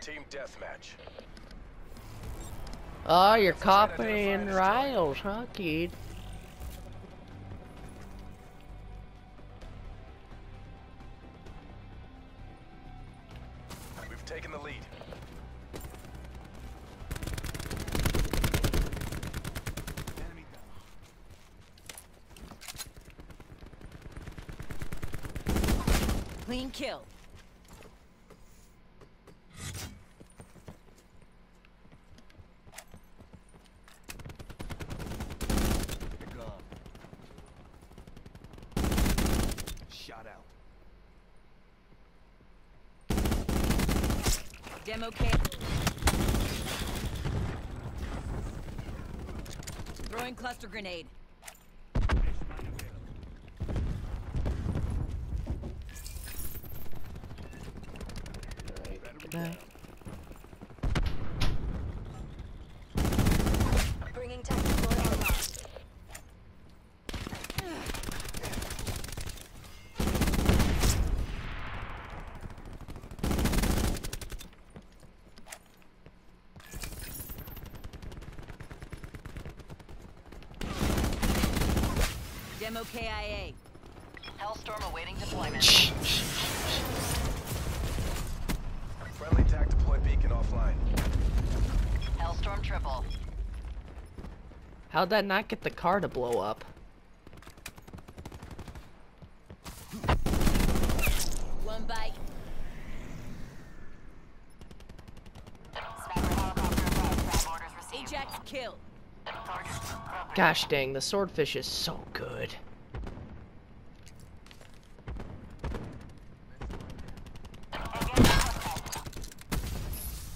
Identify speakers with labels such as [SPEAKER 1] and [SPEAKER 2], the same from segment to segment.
[SPEAKER 1] Team deathmatch.
[SPEAKER 2] Oh, you're copying Riles, huh, kid?
[SPEAKER 1] We've taken the lead.
[SPEAKER 3] Clean kill.
[SPEAKER 1] Shot out.
[SPEAKER 3] Demo kit. Throwing cluster grenade.
[SPEAKER 2] Okay.
[SPEAKER 4] Bringing
[SPEAKER 3] Demo KIA.
[SPEAKER 5] Hellstorm awaiting deployment.
[SPEAKER 1] Friendly tac deploy beacon offline.
[SPEAKER 5] Hellstorm triple.
[SPEAKER 2] How'd that not get the car to blow up?
[SPEAKER 3] One bite.
[SPEAKER 5] Sniper helicopter above. Trap orders received.
[SPEAKER 3] Ajax kill.
[SPEAKER 2] Gosh dang, the swordfish is so good.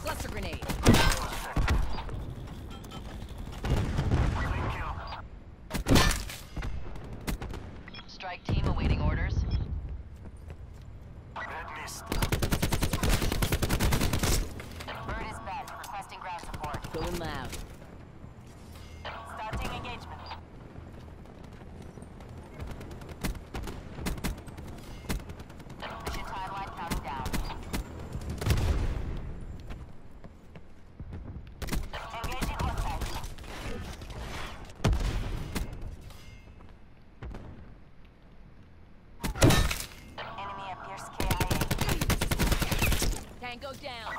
[SPEAKER 3] Cluster grenade.
[SPEAKER 5] Strike team awaiting orders. Bird is bent. Requesting ground support.
[SPEAKER 3] Going loud. Tango down.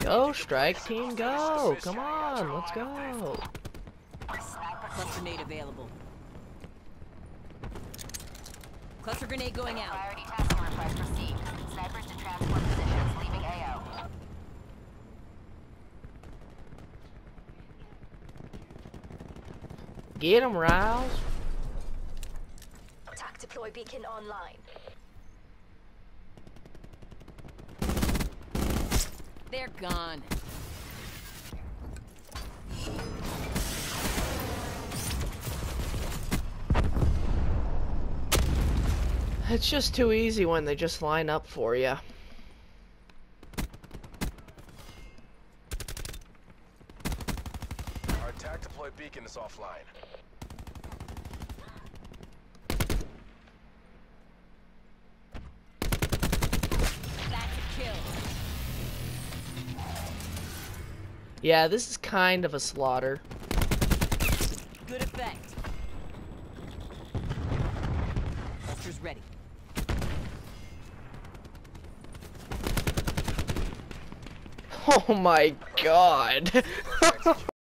[SPEAKER 2] Go, strike team, go! Come on, let's go!
[SPEAKER 3] Cluster grenade available. Cluster grenade going out.
[SPEAKER 5] Priority tasking request received. Snipers to transport
[SPEAKER 2] Get him, Riles!
[SPEAKER 4] Attack deploy beacon online.
[SPEAKER 3] They're gone.
[SPEAKER 2] It's just too easy when they just line up for you.
[SPEAKER 1] Our attack deploy beacon is offline.
[SPEAKER 2] Yeah, this is kind of a slaughter.
[SPEAKER 3] Good effect. Cluster's ready.
[SPEAKER 2] Oh my god!